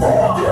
Oh!